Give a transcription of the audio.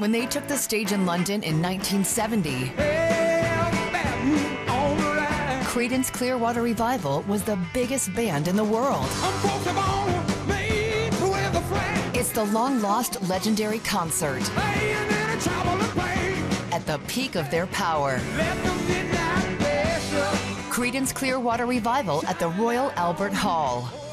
When they took the stage in London in 1970, Creedence Clearwater Revival was the biggest band in the world. It's the long lost legendary concert at the peak of their power. Creedence Clearwater Revival at the Royal Albert Hall.